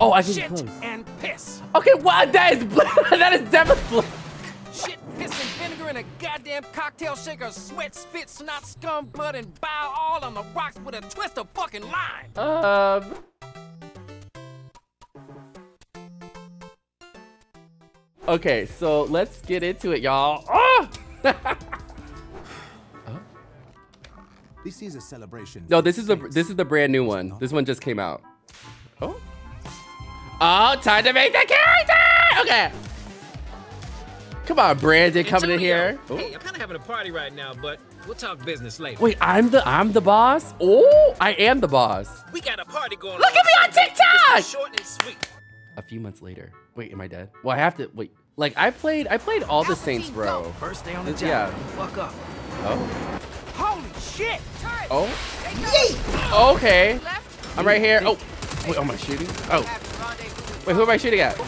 Oh, I can Shit close. and piss. Okay, what? That is that is definitely. Shit, piss, and vinegar in a goddamn cocktail shaker. Sweat, spit, snot, scum, blood, and bile all on the rocks with a twist of fucking lime. Um. Okay, so let's get into it, y'all. Ah! This is a celebration. no, this is a this is the brand new one. This one just came out. Oh. Oh, time to make the character. Okay. Come on, Brandon, coming in here. Oh. Hey, I'm kind of having a party right now, but we'll talk business later. Wait, I'm the I'm the boss. Oh, I am the boss. We got a party going on. Look at me on TikTok! Short and sweet. A few months later. Wait, am I dead? Well, I have to wait. Like I played I played all the Saints Row. First day on the job. yeah. Fuck up. Oh. Holy shit! Oh. Okay. I'm right here. Oh. Wait, am I shooting? Oh. Wait, who am I shooting at?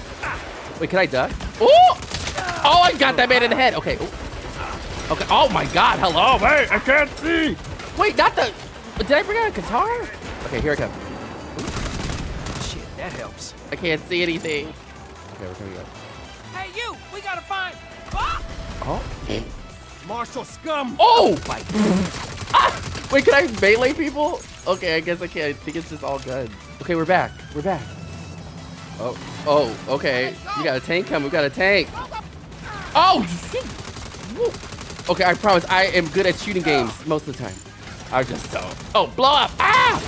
Wait, can I duck? Oh! Oh, I got that man in the head. Okay. Oh. Okay. Oh my God. Hello. Wait, I can't see. Wait, not the. Did I bring out a guitar? Okay, here I come. Shit, that helps. I can't see anything. Okay, we're coming up. Hey, you! We gotta find. Ah! Oh. Marshall scum! Oh! ah! Wait, can I melee people? Okay, I guess I can't. I think it's just all guns. Okay, we're back. We're back. Oh, oh, okay. You got a tank coming. We got a tank. Oh! Okay, I promise I am good at shooting games most of the time. I just don't. Oh, blow up! Ah!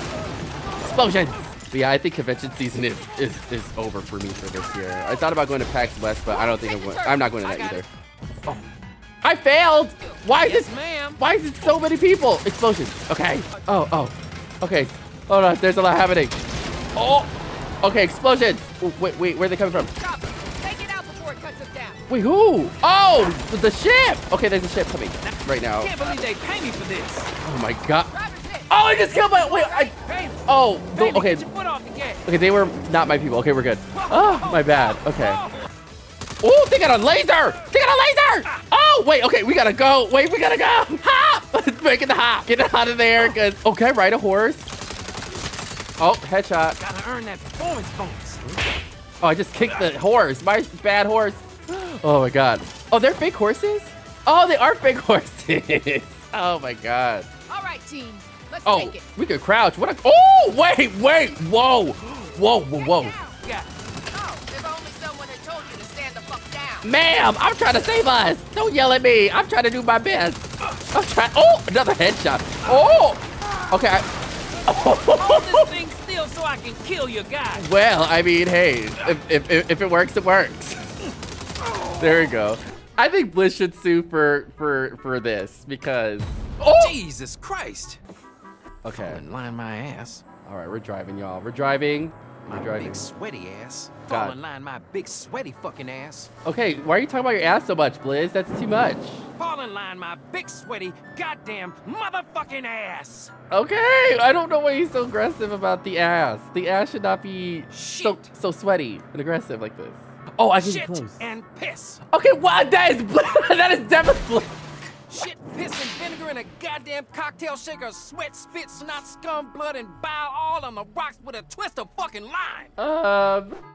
Explosion! But yeah, I think convention season is, is is over for me for this year. I thought about going to PAX West, but I don't think I'm going. I'm not going to that either. Oh, I failed. Why is Yes, this? ma'am. Why is it so many people? Explosion. Okay. Oh, oh. Okay. Hold on. There's a lot happening. Oh. Okay. Explosion. Oh, wait, wait. Where are they coming from? Stop. Take it out before it cuts us down. Wait, who? Oh, the ship. Okay, there's a ship coming right now. I Can't believe they pay me for this. Oh my god. Oh, I just killed my. Wait. I. Oh. The- okay. Get your foot off the gas. Okay. They were not my people. Okay, we're good. Oh, my bad. Okay. Oh, they got a laser! They got a laser! Oh, wait, okay, we gotta go. Wait, we gotta go. Hop! Making the hop. Get out of there, cause oh, ride a horse? Oh, headshot. Gotta earn that performance bonus. Oh, I just kicked the horse. My bad horse. Oh my god. Oh, they're big horses? Oh, they are big horses. oh my god. All right, team. Let's Oh, take it. we could crouch. What a Oh, wait, wait. Whoa. Whoa, whoa, whoa. Got Oh, there's only someone that told you to stand the fuck down. Ma'am, I'm trying to save us. Don't yell at me. I'm trying to do my best. I'm trying. Oh, another headshot. Oh. Okay. I, Hold this thing still so I can kill your guy. well, I mean, hey, if, if, if, if it works, it works. there we go. I think Bliss should sue for for for this because. Oh. Jesus Christ. Okay. Falling line my ass. All right, we're driving, y'all. We're driving. My driving. big sweaty ass. God. Falling line my big sweaty fucking ass. Okay, why are you talking about your ass so much, Blizz? That's too much. Fall in line my big sweaty goddamn motherfucking ass. Okay, I don't know why he's so aggressive about the ass. The ass should not be so Shit. so sweaty and aggressive like this. Oh, I can Shit close. and piss. Okay, what? That is that is definitely. Shit, piss, and vinegar in a goddamn cocktail shaker. Sweat, spit, snot, scum, blood, and bile all on the rocks with a twist of fucking lime. Um.